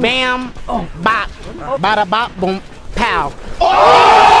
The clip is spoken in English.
Bam, bop, bada bop, boom, pow. Oh!